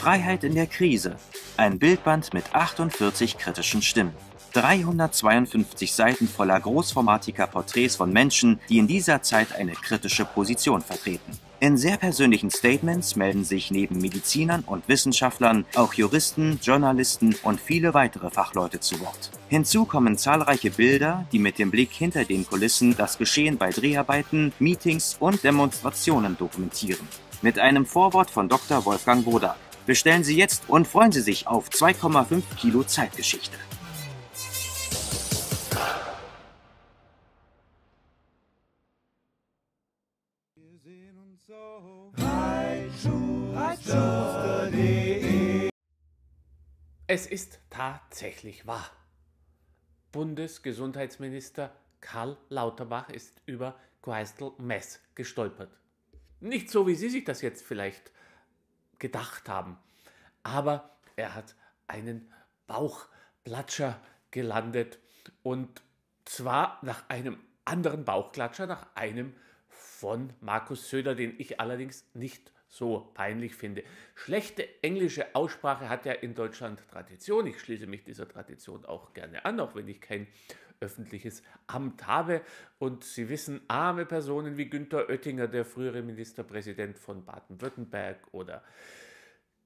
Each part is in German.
Freiheit in der Krise. Ein Bildband mit 48 kritischen Stimmen. 352 Seiten voller großformatiger Porträts von Menschen, die in dieser Zeit eine kritische Position vertreten. In sehr persönlichen Statements melden sich neben Medizinern und Wissenschaftlern auch Juristen, Journalisten und viele weitere Fachleute zu Wort. Hinzu kommen zahlreiche Bilder, die mit dem Blick hinter den Kulissen das Geschehen bei Dreharbeiten, Meetings und Demonstrationen dokumentieren. Mit einem Vorwort von Dr. Wolfgang Wodak. Bestellen Sie jetzt und freuen Sie sich auf 2,5 Kilo Zeitgeschichte. Es ist tatsächlich wahr. Bundesgesundheitsminister Karl Lauterbach ist über Crystal Mess gestolpert. Nicht so, wie Sie sich das jetzt vielleicht gedacht haben, aber er hat einen Bauchplatscher gelandet und zwar nach einem anderen Bauchklatscher, nach einem von Markus Söder, den ich allerdings nicht so peinlich finde. Schlechte englische Aussprache hat ja in Deutschland Tradition. Ich schließe mich dieser Tradition auch gerne an, auch wenn ich kein öffentliches Amt habe. Und Sie wissen, arme Personen wie Günther Oettinger, der frühere Ministerpräsident von Baden-Württemberg oder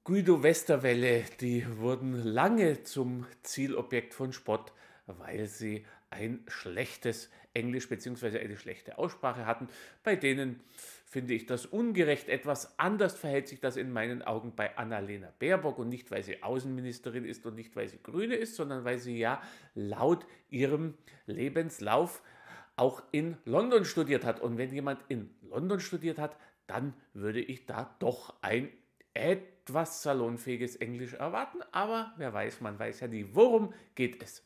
Guido Westerwelle, die wurden lange zum Zielobjekt von Spott, weil sie ein schlechtes Englisch bzw. eine schlechte Aussprache hatten, bei denen finde ich das ungerecht. Etwas anders verhält sich das in meinen Augen bei Annalena Baerbock und nicht, weil sie Außenministerin ist und nicht, weil sie Grüne ist, sondern weil sie ja laut ihrem Lebenslauf auch in London studiert hat. Und wenn jemand in London studiert hat, dann würde ich da doch ein etwas salonfähiges Englisch erwarten. Aber wer weiß, man weiß ja nie, worum geht es.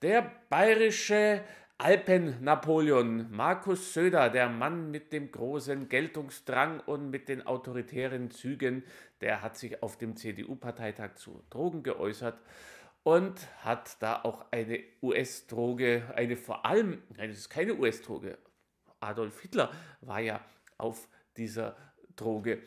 Der bayerische Alpen-Napoleon, Markus Söder, der Mann mit dem großen Geltungsdrang und mit den autoritären Zügen, der hat sich auf dem CDU-Parteitag zu Drogen geäußert und hat da auch eine US-Droge, eine vor allem, nein, es ist keine US-Droge, Adolf Hitler war ja auf dieser Droge.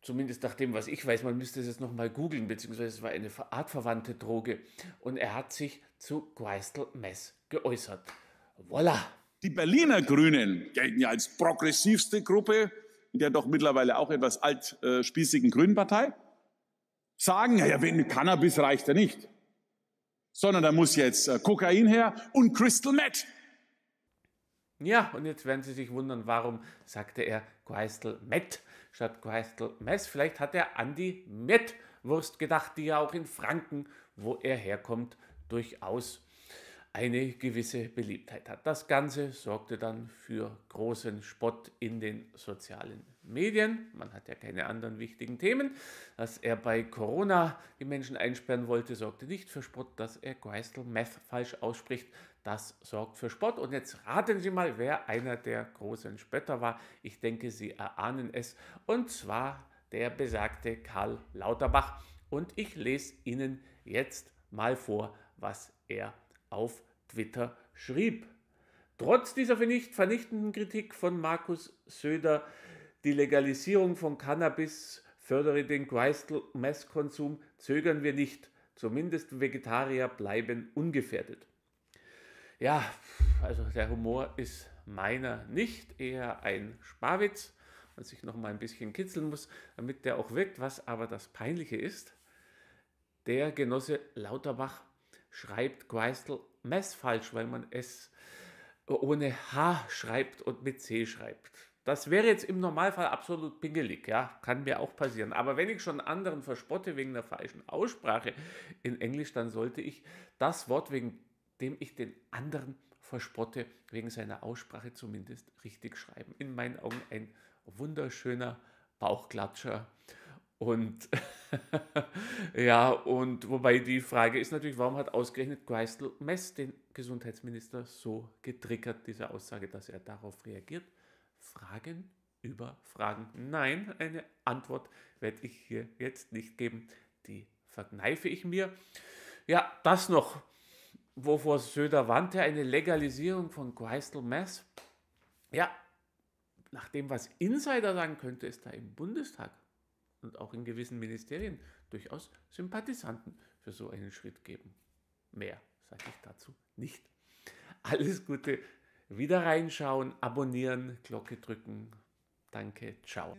Zumindest nach dem, was ich weiß, man müsste es jetzt nochmal googeln, beziehungsweise es war eine artverwandte Droge. Und er hat sich zu Crystal Mess geäußert. Voilà. Die Berliner Grünen gelten ja als progressivste Gruppe in der doch mittlerweile auch etwas altspießigen Grünen Partei. Sagen, ja, wenn Cannabis reicht ja nicht, sondern da muss jetzt äh, Kokain her und Crystal Meth. Ja, und jetzt werden Sie sich wundern, warum sagte er Crystal Meth statt Crystal Mess. Vielleicht hat er an die Mettwurst gedacht, die ja auch in Franken, wo er herkommt, durchaus eine gewisse Beliebtheit hat. Das Ganze sorgte dann für großen Spott in den sozialen Medien. Man hat ja keine anderen wichtigen Themen. Dass er bei Corona die Menschen einsperren wollte, sorgte nicht für Spott. Dass er Crystal Meth falsch ausspricht, das sorgt für Spott. Und jetzt raten Sie mal, wer einer der großen Spötter war. Ich denke, Sie erahnen es. Und zwar der besagte Karl Lauterbach. Und ich lese Ihnen jetzt mal vor, was er auf Twitter schrieb. Trotz dieser vernichtenden Kritik von Markus Söder, die Legalisierung von Cannabis fördere den Crystal Mess Konsum, zögern wir nicht. Zumindest Vegetarier bleiben ungefährdet. Ja, also der Humor ist meiner nicht, eher ein Sparwitz, was ich noch mal ein bisschen kitzeln muss, damit der auch wirkt. Was aber das Peinliche ist, der Genosse Lauterbach schreibt Crystal Mess falsch, weil man es ohne H schreibt und mit C schreibt. Das wäre jetzt im Normalfall absolut pingelig, ja, kann mir auch passieren. Aber wenn ich schon anderen verspotte wegen der falschen Aussprache in Englisch, dann sollte ich das Wort, wegen dem ich den anderen verspotte, wegen seiner Aussprache zumindest richtig schreiben. In meinen Augen ein wunderschöner Bauchklatscher und ja, und wobei die Frage ist natürlich, warum hat ausgerechnet Crystal Mess den Gesundheitsminister so getriggert, diese Aussage, dass er darauf reagiert? Fragen über Fragen. Nein, eine Antwort werde ich hier jetzt nicht geben. Die verkneife ich mir. Ja, das noch, wovor Söder wandte, eine Legalisierung von Crystal Mess. Ja, nach dem, was Insider sagen, könnte es da im Bundestag und auch in gewissen Ministerien durchaus Sympathisanten für so einen Schritt geben. Mehr sage ich dazu nicht. Alles Gute, wieder reinschauen, abonnieren, Glocke drücken. Danke, ciao.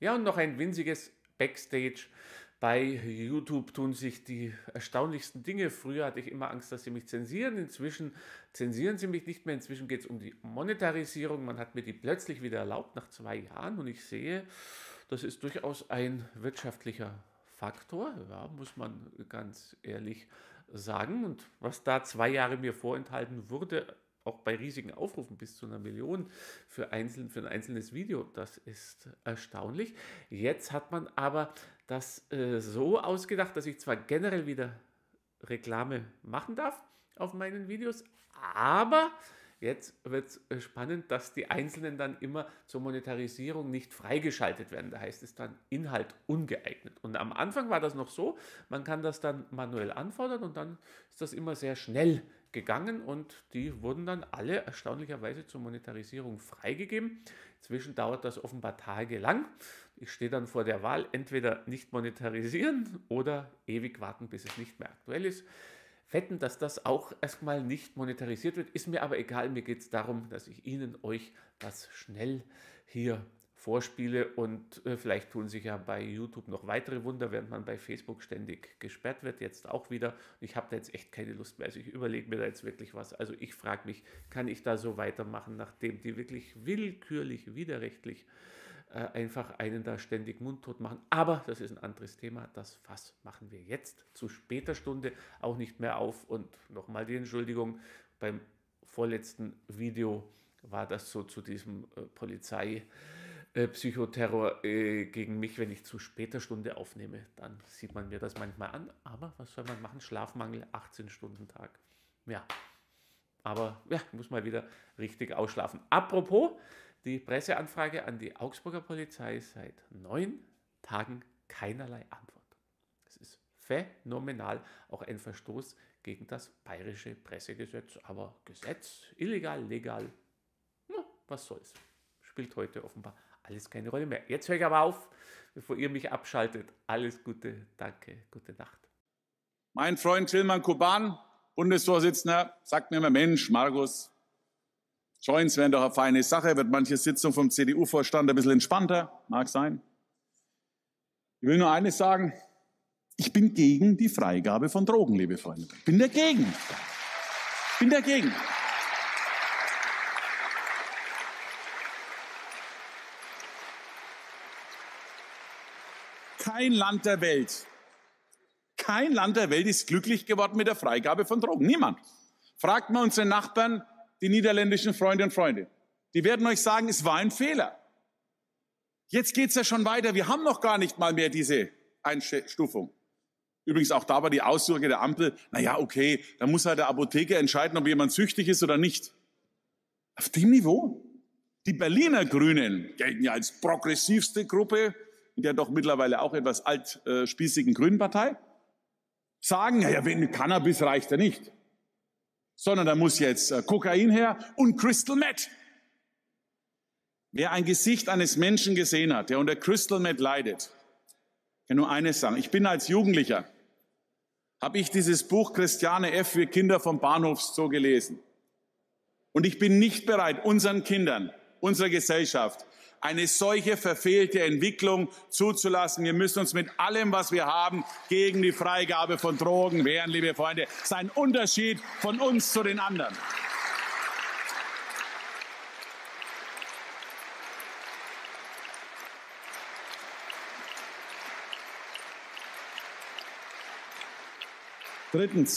Ja, und noch ein winziges Backstage. Bei YouTube tun sich die erstaunlichsten Dinge. Früher hatte ich immer Angst, dass sie mich zensieren. Inzwischen zensieren sie mich nicht mehr. Inzwischen geht es um die Monetarisierung. Man hat mir die plötzlich wieder erlaubt nach zwei Jahren. Und ich sehe, das ist durchaus ein wirtschaftlicher Faktor, ja, muss man ganz ehrlich sagen. Und was da zwei Jahre mir vorenthalten wurde, auch bei riesigen Aufrufen bis zu einer Million für, einzeln, für ein einzelnes Video, das ist erstaunlich. Jetzt hat man aber das äh, so ausgedacht, dass ich zwar generell wieder Reklame machen darf auf meinen Videos, aber Jetzt wird es äh, spannend, dass die einzelnen dann immer zur Monetarisierung nicht freigeschaltet werden. Da heißt es dann Inhalt ungeeignet. Und am Anfang war das noch so, man kann das dann manuell anfordern und dann ist das immer sehr schnell gegangen und die wurden dann alle erstaunlicherweise zur Monetarisierung freigegeben. Inzwischen dauert das offenbar tagelang. Ich stehe dann vor der Wahl, entweder nicht monetarisieren oder ewig warten, bis es nicht mehr aktuell ist wetten, dass das auch erstmal nicht monetarisiert wird. Ist mir aber egal. Mir geht es darum, dass ich Ihnen, euch das schnell hier vorspiele und äh, vielleicht tun sich ja bei YouTube noch weitere Wunder, während man bei Facebook ständig gesperrt wird, jetzt auch wieder. Ich habe da jetzt echt keine Lust mehr. Also ich überlege mir da jetzt wirklich was. Also ich frage mich, kann ich da so weitermachen, nachdem die wirklich willkürlich, widerrechtlich äh, einfach einen da ständig mundtot machen. Aber das ist ein anderes Thema. Das Fass machen wir jetzt zu später Stunde auch nicht mehr auf. Und nochmal die Entschuldigung, beim vorletzten Video war das so zu diesem äh, Polizei. Psychoterror äh, gegen mich, wenn ich zu später Stunde aufnehme, dann sieht man mir das manchmal an. Aber was soll man machen? Schlafmangel, 18 Stunden Tag. Ja, aber ja, muss mal wieder richtig ausschlafen. Apropos, die Presseanfrage an die Augsburger Polizei seit neun Tagen keinerlei Antwort. Das ist phänomenal, auch ein Verstoß gegen das bayerische Pressegesetz. Aber Gesetz, illegal, legal, na, was soll's. Spielt heute offenbar alles keine Rolle mehr. Jetzt höre ich aber auf, bevor ihr mich abschaltet. Alles Gute, danke, gute Nacht. Mein Freund Tilman Kuban, Bundesvorsitzender, sagt mir immer, Mensch, Markus, Joints wären doch eine feine Sache, wird manche Sitzung vom CDU-Vorstand ein bisschen entspannter, mag sein. Ich will nur eines sagen, ich bin gegen die Freigabe von Drogen, liebe Freunde. Ich bin dagegen. Ich bin dagegen. Kein Land der Welt, kein Land der Welt ist glücklich geworden mit der Freigabe von Drogen. Niemand. Fragt mal unsere Nachbarn, die niederländischen Freunde und Freunde. Die werden euch sagen, es war ein Fehler. Jetzt geht's ja schon weiter. Wir haben noch gar nicht mal mehr diese Einstufung. Übrigens auch da war die Aussage der Ampel, na ja, okay, da muss halt der Apotheker entscheiden, ob jemand süchtig ist oder nicht. Auf dem Niveau? Die Berliner Grünen gelten ja als progressivste Gruppe in der doch mittlerweile auch etwas altspießigen Grünen Partei. Sagen, ja, ja, wenn Cannabis reicht ja nicht sondern da muss jetzt äh, Kokain her und Crystal Meth. Wer ein Gesicht eines Menschen gesehen hat, der unter Crystal Meth leidet, kann nur eines sagen. Ich bin als Jugendlicher, habe ich dieses Buch Christiane F. für Kinder vom Bahnhofszoo gelesen. Und ich bin nicht bereit, unseren Kindern, unserer Gesellschaft eine solche verfehlte Entwicklung zuzulassen. Wir müssen uns mit allem, was wir haben, gegen die Freigabe von Drogen wehren, liebe Freunde. Das ist ein Unterschied von uns zu den anderen. Drittens.